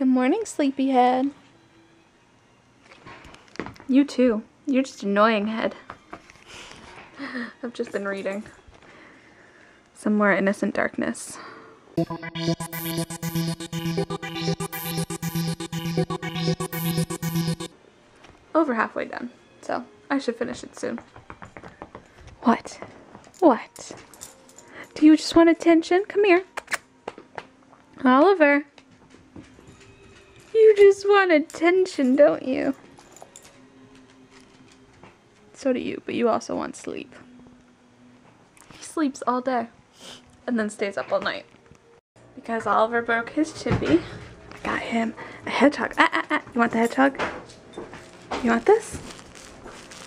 Good morning, sleepyhead. You too. You're just annoying head. I've just been reading. Some more Innocent Darkness. Over halfway done, so I should finish it soon. What? What? Do you just want attention? Come here. Oliver. You just want attention, don't you? So do you, but you also want sleep. He sleeps all day and then stays up all night. Because Oliver broke his chippy, I got him a hedgehog. Ah, ah, ah. You want the hedgehog? You want this?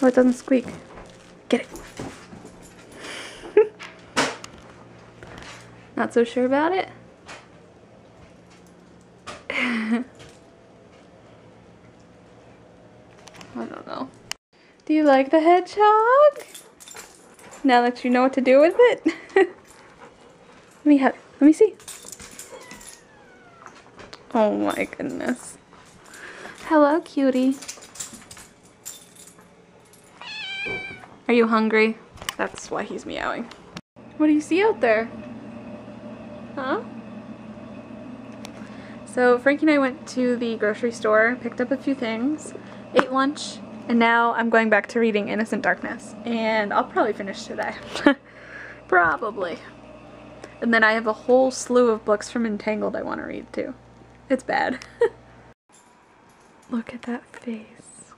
Oh, it doesn't squeak. Get it. Not so sure about it? I don't know. Do you like the hedgehog? Now that you know what to do with it? Let me have, let me see. Oh my goodness. Hello, cutie. Are you hungry? That's why he's meowing. What do you see out there? Huh? So Frankie and I went to the grocery store, picked up a few things, ate lunch, and now I'm going back to reading Innocent Darkness. And I'll probably finish today. probably. And then I have a whole slew of books from Entangled I want to read too. It's bad. Look at that face.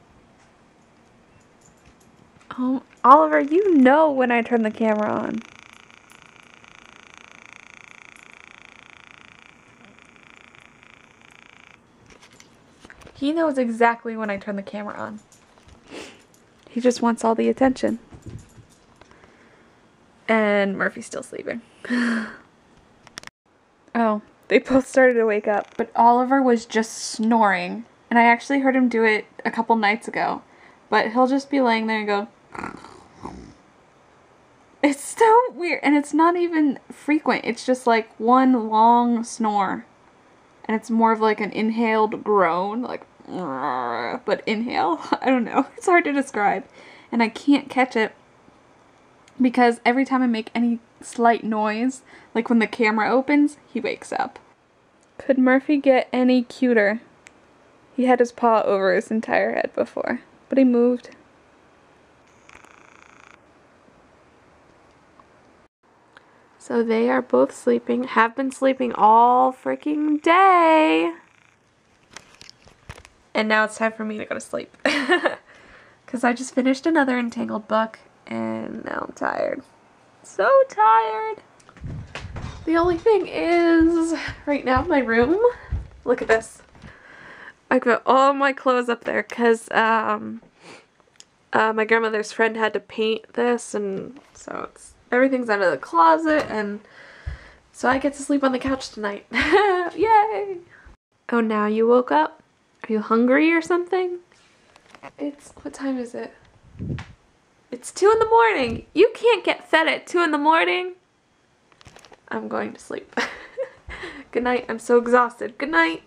Oh, Oliver, you know when I turn the camera on. He knows exactly when I turn the camera on. He just wants all the attention. And Murphy's still sleeping. oh, they both started to wake up, but Oliver was just snoring. And I actually heard him do it a couple nights ago. But he'll just be laying there and go. It's so weird. And it's not even frequent. It's just like one long snore. And it's more of like an inhaled groan. Like, but inhale. I don't know. It's hard to describe. And I can't catch it because every time I make any slight noise, like when the camera opens, he wakes up. Could Murphy get any cuter? He had his paw over his entire head before, but he moved. So they are both sleeping, have been sleeping all freaking day. And now it's time for me to go to sleep. Because I just finished another Entangled book and now I'm tired. So tired. The only thing is, right now my room, look at this. I got all my clothes up there because um, uh, my grandmother's friend had to paint this and so it's everything's under the closet and so I get to sleep on the couch tonight. Yay! Oh, now you woke up? Are you hungry or something? It's, what time is it? It's 2 in the morning. You can't get fed at 2 in the morning. I'm going to sleep. Good night. I'm so exhausted. Good night.